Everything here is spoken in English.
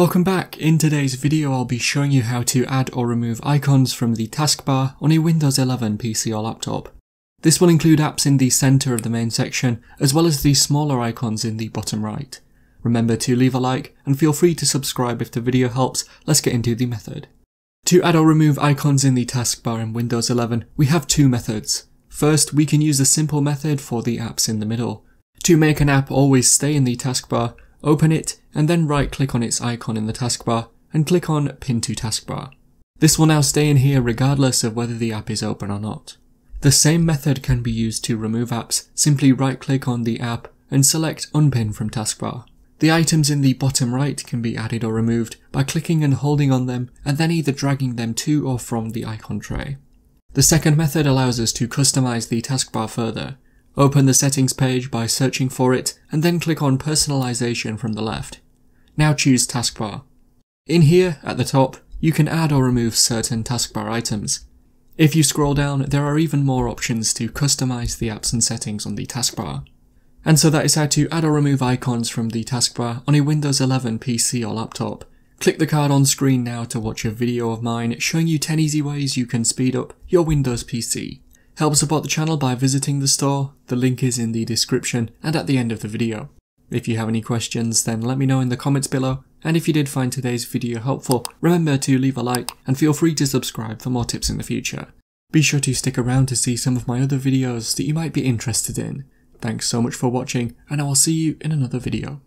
Welcome back. In today's video I'll be showing you how to add or remove icons from the taskbar on a Windows 11 PC or laptop. This will include apps in the centre of the main section, as well as the smaller icons in the bottom right. Remember to leave a like, and feel free to subscribe if the video helps, let's get into the method. To add or remove icons in the taskbar in Windows 11, we have two methods. First, we can use a simple method for the apps in the middle. To make an app always stay in the taskbar, open it, and then right click on its icon in the taskbar, and click on Pin to Taskbar. This will now stay in here regardless of whether the app is open or not. The same method can be used to remove apps, simply right click on the app and select Unpin from taskbar. The items in the bottom right can be added or removed by clicking and holding on them and then either dragging them to or from the icon tray. The second method allows us to customize the taskbar further. Open the settings page by searching for it and then click on personalization from the left. Now choose taskbar. In here, at the top, you can add or remove certain taskbar items. If you scroll down, there are even more options to customize the apps and settings on the taskbar. And so that is how to add or remove icons from the taskbar on a Windows 11 PC or laptop. Click the card on screen now to watch a video of mine showing you 10 easy ways you can speed up your Windows PC. Help support the channel by visiting the store, the link is in the description and at the end of the video. If you have any questions then let me know in the comments below, and if you did find today's video helpful, remember to leave a like and feel free to subscribe for more tips in the future. Be sure to stick around to see some of my other videos that you might be interested in. Thanks so much for watching and I will see you in another video.